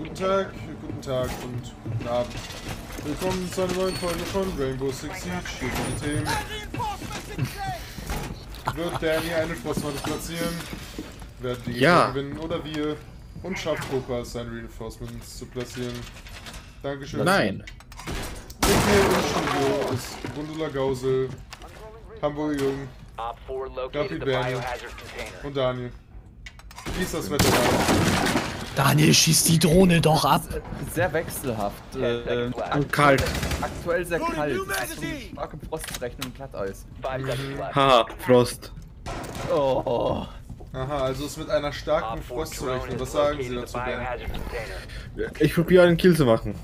guten Tag, guten Tag und guten Abend. Willkommen zu einer neuen Folge von Rainbow Six Siege. Hier sind die Themen. Wird Danny eine Frostwand platzieren? Werden die Gegner Ja. gewinnen oder wir? Und schafft Popas seine Reinforcements zu platzieren? Dankeschön. Nein. Und hier im Studio ist Gundula Gausel, Hamburg Jung Op 4 Copy, located the Benny. biohazard container. und Daniel. Wie ist das Wetter da? Daniel, schieß die Drohne doch ab. Sehr wechselhaft. Äh. Und kalt. aktuell sehr kalt. Es ist schon stark im Frost zu rechnen und Glatteis. Left. Haha, Frost. Oh. Aha, also ist mit einer starken Op 4 Frost zu drone rechnen. is Was sagen Sie dazu, container. Ich probiere einen Kill zu machen.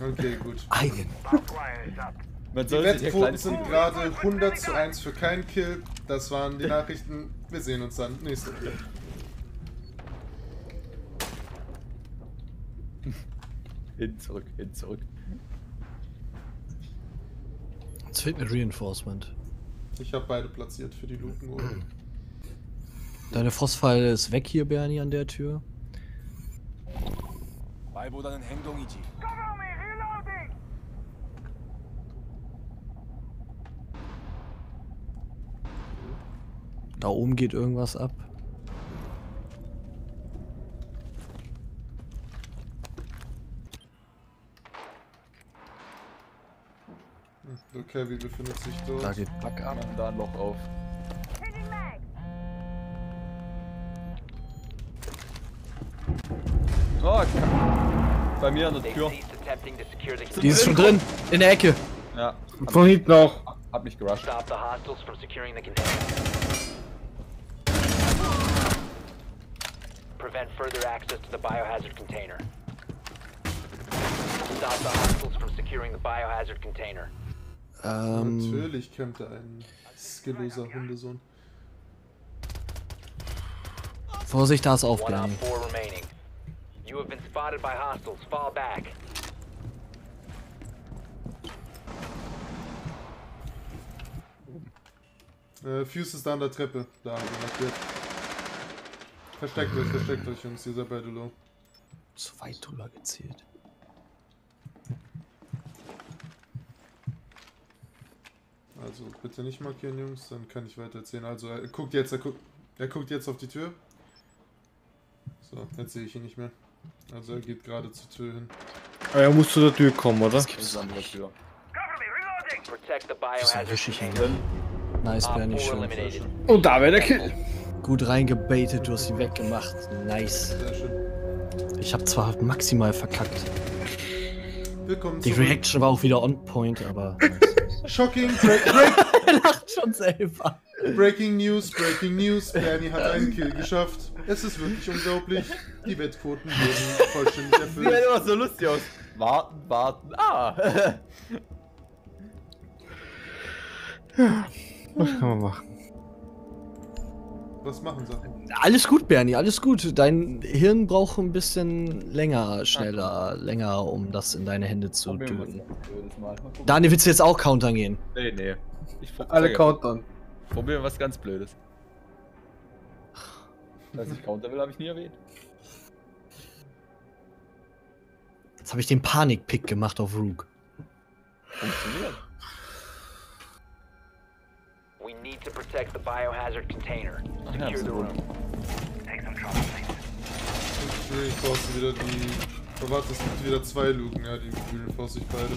Okay, gut. Einen. Man Die Wettquoten sind gerade 100 zu 1 für keinen Kill. Das waren die Nachrichten. Wir sehen uns dann nächste Woche. hin zurück, hin zurück. Jetzt fehlt mir Reinforcement. Ich habe beide platziert für die Luken. Deine Frostpfeile ist weg hier, Bernie, an der Tür. Da oben geht irgendwas ab. Okay, wie befindet sich Da dort? geht Bug ab. Machen da ein Loch auf. Oh, Kack. Bei mir an der Tür. Die ist schon drin. In der Ecke. Ja, Von hinten auch. hab mich gerusht. Stop the hostiles from securing the container. Prevent further access to the biohazard container. Stop the hostiles from securing the biohazard container. Ähm, Natürlich kämpft er ein skilloser Hundesohn. Vorsicht, da ist auch One Bernie. op 4 remaining. You have been spotted by hostiles. Fall back. Äh, Fuse ist da an der Treppe. Da, markiert. Versteckt euch, versteckt euch, Jungs. Ihr seid beide low. Zu weit drüber Also bitte nicht markieren, Jungs, dann kann ich weiter erzählen. Also er guckt jetzt, er guckt, er guckt jetzt auf die Tür. So, jetzt sehe ich ihn nicht mehr. Also er geht gerade zur Tür hin. Aber er muss zu der Tür kommen, oder? Das ist an der Tür. Protect the Das erwische ich ihn. container. Nice, Bernie, 4 schön. Und da wäre der Kill. Gut reingebaitet, du hast sie weggemacht. Nice. Sehr schön. Ich habe zwar maximal verkackt. Willkommen Die zurück. Reaction war auch wieder on point, aber. Shocking, break, break, er lacht schon selber. Breaking News, Breaking News. Bernie hat einen Kill geschafft. Es ist wirklich unglaublich. Die Wettquoten wurden vollständig Sieht erfüllt. immer so lustig aus. Warten, warten. Ah! Was kann man machen? Was machen sie? Alles gut, Bernie, alles gut. Dein Hirn braucht ein bisschen länger, schneller, länger, um das in deine Hände zu töten. ganz Blödes mal. Mal gucken. Daniel, willst du jetzt auch countern gehen? Nee, nee. Ich Alle countern. Probieren wir was ganz Blödes. Dass ich counter will, habe ich nie erwähnt. Jetzt habe ich den Panik-Pick gemacht auf Rook. Funktioniert. We need to protect the biohazard container. Ja, Secure the room. Ich reinforce wieder die. Oh, warte, es gibt wieder zwei Luken. Ja, die reinforce ich beide.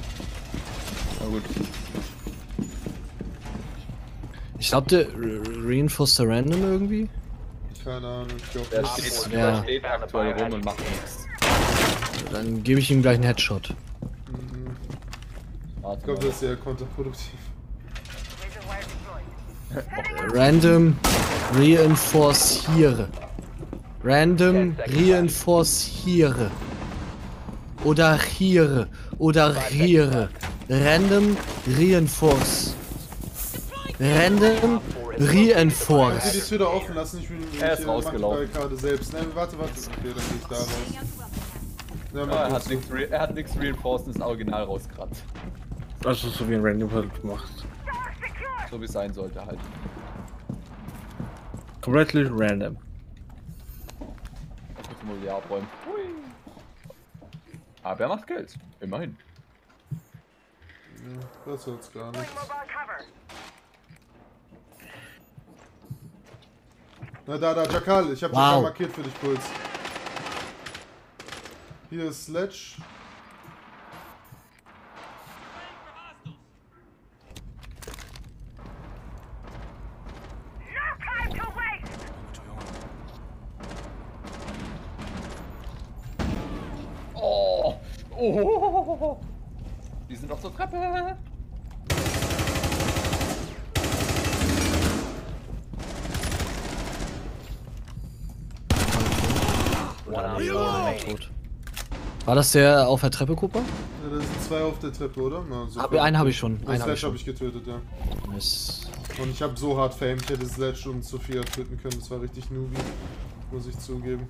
Na gut. Ich glaube, der Re- Reinforced the Random irgendwie. Keine Ahnung, ich glaube Der nicht. steht, Ja. der steht aktuell rum und macht nichts. Dann gebe ich ihm gleich einen Headshot. Mhm. Warte Ich glaube, das ist eher kontraproduktiv. Random reinforciere. Random reinforciere. Oder hier. Oder hier. Random reinforce. Random die reinforce. Tür da offen lassen? Ich will Er ist ich, die rausgelaufen. Barrikade selbst. Nein, warte, warte. Okay, dann gehe ich da raus. Ja, er, das hat re er hat nichts reinforced, ist original rausgerannt. Also so wie ein Random halt gemacht. So wie es sein sollte halt. Completely random. Kurz mal wieder abräumen. Aber er macht Geld. Immerhin. Ja, das wird's gar nicht. Na da, da, Jakal, ich hab Wow. Jakal markiert für dich, Puls. Hier ist Sledge. Oh. Oh. Die sind auf der Treppe. Ja, tot. War das der auf der Treppe, Cooper? Ja, da sind zwei auf der Treppe, oder? Na, so Hab, einen habe ich schon. Das Einen habe ich getötet, ja. Nice. Und ich habe so hart Fame, ich hätte Sledge und Sophia töten können. Das war richtig noobie, muss ich zugeben.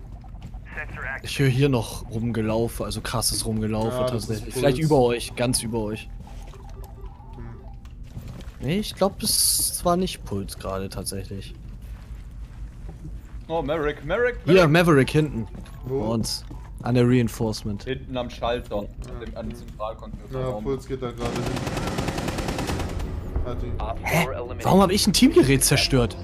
Ich höre hier noch rumgelaufen, also krasses Rumgelaufen Ja, das ist tatsächlich. Vielleicht über euch, ganz über euch. Hm. Nee, ich glaube, es war nicht Puls gerade tatsächlich. Oh, Merrick, Merrick, Hier, Merrick. Maverick hinten. Wo? Bei uns. An der Reinforcement. Hinten am Schalter. An dem, an dem Zentralcomputer. Ja, Puls geht da gerade hin. Op Hä? 4 eliminated. Warum habe ich ein Teamgerät zerstört?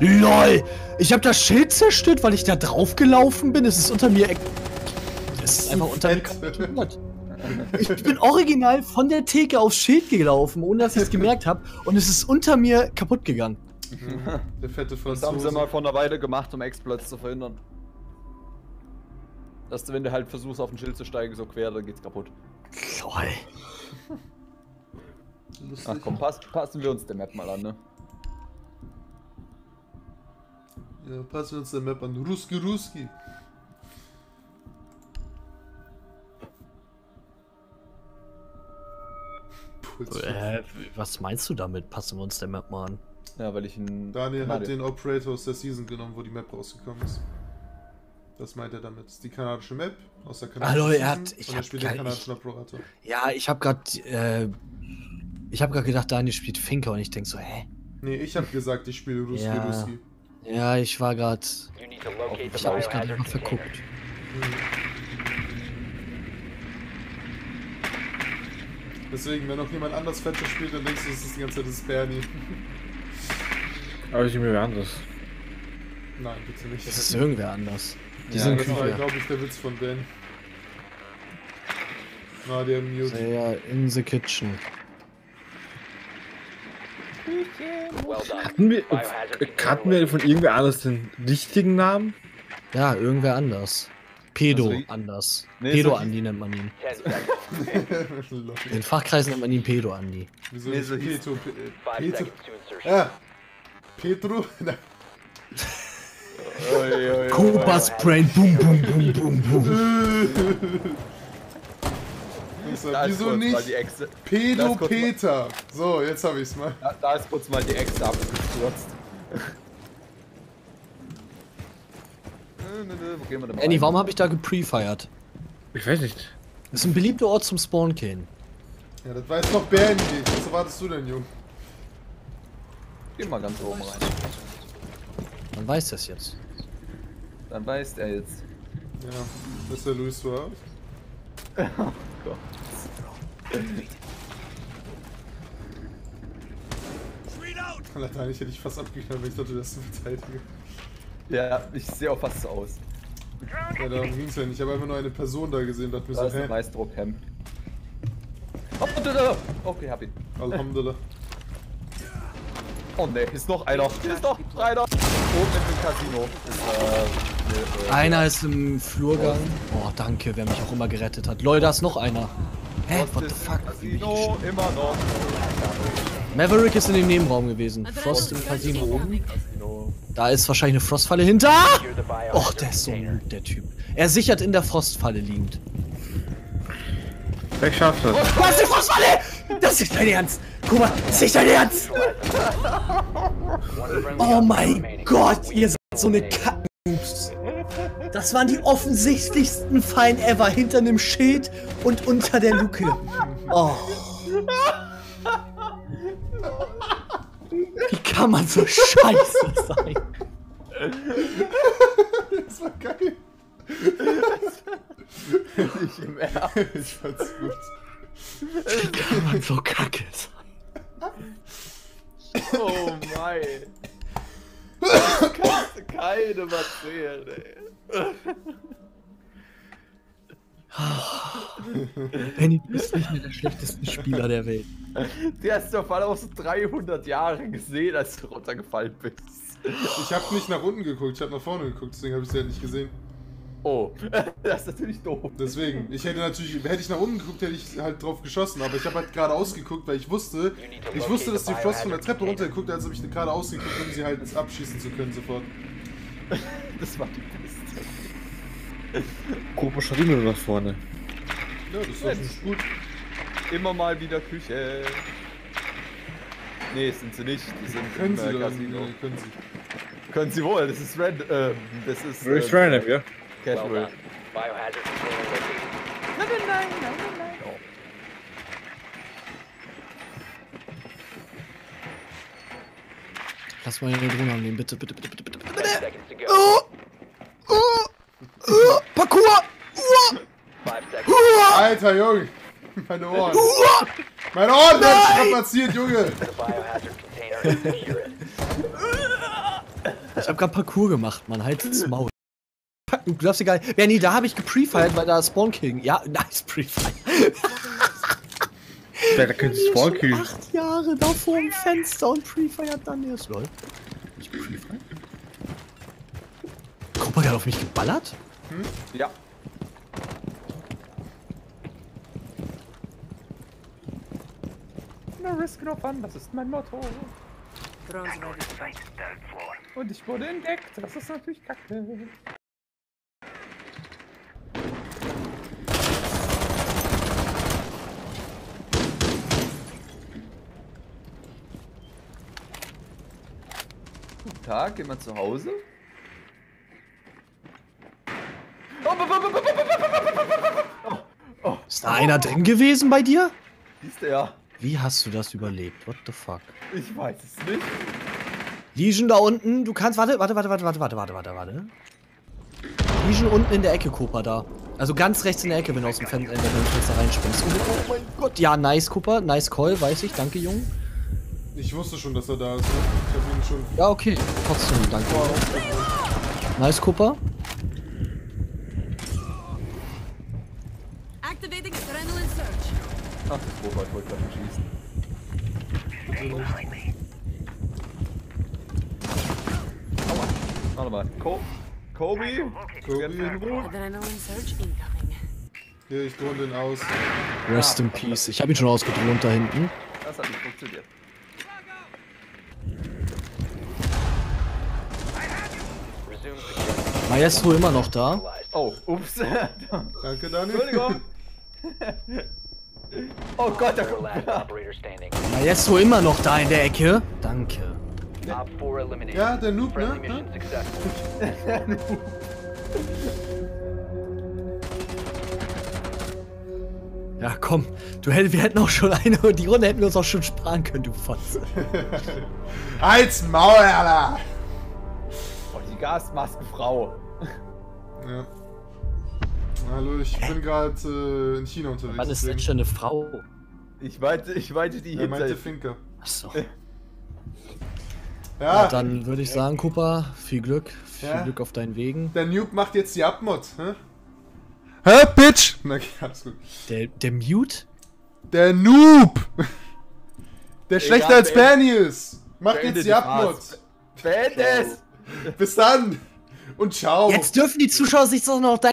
LOL! Ich habe das Schild zerstört, weil ich da draufgelaufen bin. Es ist unter mir. ex- Es ist einfach unter mir. Ich bin original von der Theke aufs Schild gelaufen, ohne dass ich es gemerkt habe. Und es ist unter mir kaputt gegangen. Der fette Das haben sie Franzose. mal vor einer Weile gemacht, um Exploits zu verhindern. Dass du, wenn du halt versuchst, auf ein Schild zu steigen, so quer, dann geht's kaputt. LOL. Lustig. Ach komm, pass, passen wir uns der Map mal an, ne? Ja, passen wir uns der Map an. Ruski Ruski. Äh, was meinst du damit? Passen wir uns der Map mal an. Ja, weil ich ein. Daniel hat den Operator aus der Season genommen, wo die Map rausgekommen ist. Das meint er damit. Das ist die kanadische Map aus der kanadischen Hallo, er Season hat- ich er hab spielt gar- den kanadischen Operator. Ja, ich habe gerade. Äh, ich habe gerade gedacht, Daniel spielt Finker und ich denk so, hä? Nee, ich habe gesagt, ich spiele Ruski Ja. Ruski. Ja, ich war gerade. You need to locate the Ich habe mich gerade container. verguckt. Deswegen, wenn noch jemand anders Fetcher spielt, dann denkst du, das ist die ganze Zeit das Bernie. Aber ich mir anders. Nein, bitte nicht. Das ist irgendwer anders. Die ja, sind das war, klüger. glaube ich, der Witz von Ben. Na, der Mute. Sehr in the kitchen. Well done. Hatten wir, hatten wir von irgendwer anders den richtigen Namen? Ja, irgendwer anders. Pedo Also, anders. nee, Pedo so- Andi nennt man ihn. 10 seconds. Lol. In Fachkreisen nennt man ihn Pedo Andi. Wieso Nee, so hieß- Petro? Pe- 5 äh, Petro? seconds to insertion. Ja. Petro? Copas Brain, boom, boom, boom, boom, boom. Da ist Wieso nicht? Pedo Peter. So, jetzt hab ich's mal. da, da ist kurz mal die Echse abgestürzt. Wo gehen wir denn mal Andy, warum habe ich da geprefired? Ich weiß nicht. Das ist ein beliebter Ort zum Spawn killen. Ja, das war jetzt noch Bernie. Was erwartest du denn, Jung? Geh mal ganz oben rein. Man weiß das jetzt. Dann weiß er jetzt. Ja, das ist der Luis Suarez. Gott. Latein, ich hätte dich fast abgeknallt, wenn ich dachte, du wärst ein Verteidiger. Ja, ich sehe auch fast so aus. Ja, darum ging's ja nicht. Ich habe einfach nur eine Person da gesehen, dachte mir Da so, ist ein hä? Oh, da, da. Okay, hab ihn. Alhamdulillah. Oh ne, ist noch einer. Ist noch einer. Oben im Casino. Ist, äh, ne, äh, Einer ist im Flurgang. Oh, danke, wer mich auch immer gerettet hat. Leute, da ist noch einer. Hä? What the fuck? Ich Casino, immer noch. Maverick ist in dem Nebenraum gewesen. Frost im Casino oben. Da ist wahrscheinlich eine Frostfalle hinter. Och, der ist so gut, der Typ. Er sichert in der Frostfalle liegend. Wer schafft das? Was ist die Frostfalle? Das ist nicht dein Ernst. Guck mal, das ist nicht dein Ernst. Oh mein. Gott, ihr seid so eine Kacknoobs. Das waren die offensichtlichsten Fallen ever hinter einem Schild und unter der Luke. Oh. Wie kann man so scheiße sein? Das war geil. Nicht im Ernst. ich fand's gut. Wie kann man so kacke sein? Oh mein. Keinem erzählen, ey. Benny, du bist nicht mehr der schlechteste Spieler der Welt. Der hast du auf alle aus 300 Jahren gesehen, als du runtergefallen bist. Ich habe nicht nach unten geguckt, ich habe nach vorne geguckt, deswegen habe ich sie halt nicht gesehen. Oh, das ist natürlich doof. Deswegen, ich hätte natürlich, hätte ich nach unten geguckt, hätte ich halt drauf geschossen, aber ich habe halt gerade ausgeguckt, weil ich wusste, ich wusste, dass die Frost von der Treppe runtergeguckt, also habe ich gerade ausgeguckt, um sie halt abschießen zu können sofort. Das war die Beste. Immer nur nach vorne. Ja, das ist gut. Immer mal wieder Küche. Nee, sind sie nicht. Die sind Können im sie äh, Casino. nee, können sie. Können sie wohl, das ist random. Ähm, das ist. Very äh, random, ja? Casual. done. Biohazard container located. Nein, nein, nein, nein, nein, nein. Oh. Lass mal hier eine Drohne annehmen, bitte, bitte, bitte, bitte, bitte, bitte. Ten seconds to go. Oh! Oh! Oh! Parkour! Oh! Five seconds. Oh! Alter Junge! Meine Ohren! Meine Ohren werden strapaziert, Junge! Ich hab grad Parkour gemacht, Mann. Halt das Maul. Du darfst egal. Benny, da habe ich geprefeiert, weil da Spawn King. Ja, nice Prefire. Da, da könntest du Spawn killen. Acht Jahre da vor dem Fenster und prefeiert dann erst, lol. Ich prefire? Guck mal, der hat auf mich geballert? Ja. Risk, no fun, das ist mein Motto. Und ich wurde entdeckt, das ist natürlich kacke. Guten Tag, jemand zu Hause? Ist da einer drin gewesen bei dir? Ist der? Wie hast du das überlebt? What the fuck? Ich weiß es nicht. Legion da unten, du kannst. Warte, warte, warte, warte, warte, warte, warte, warte, warte. Legion unten in der Ecke, Cooper, da. Also ganz rechts in der Ecke, wenn du aus dem Fenster, wenn du ins Fenster reinspringst. Oh, oh mein Gott. Ja, nice, Cooper. Nice Call, weiß ich. Danke, Jung. Ich wusste schon, dass er da ist. Ne? Ich hab ihn schon. Ja, okay. Trotzdem, danke. Nice, Cooper. Ach, das Robert wollte gerade schießen. Aua. Warte mal. Co Kobe? Kobe. Surge incoming. Hier, ich drohe den aus. Rest in Peace. Ich habe ihn schon ausgedroht da hinten. Das hat nicht funktioniert. Maestro immer noch da. Oh, ups. Danke, Dani. Entschuldigung. oh Gott, da kommt operator standing. Maestro immer noch da in der Ecke. Danke. Op 4 eliminated. Ja, der Noob, ne? Ja, komm. Du hätt, wir hätten auch schon eine. Die Runde hätten wir uns auch schon sparen können, du Fotze. Halt's Maul, Alter! Oh, die Gasmaskenfrau. Ja. Hallo, ich bin gerade äh, in China unterwegs. Wann ist denn deswegen- schon eine Frau? Ich meinte, ich meinte die Er meinte. Finker. Achso. Ja, Ja, dann würde ich sagen, Cooper, viel Glück. Viel Ja. Glück auf deinen Wegen. der Noob macht jetzt die Abmod, hä? Hä, Bitch? Na, okay, alles gut. Der, der Mute? Der Noob! Der schlechter als Bernie ist! Macht jetzt die Abmod! Es! Bis dann! Und ciao! Jetzt dürfen die Zuschauer sich doch noch dein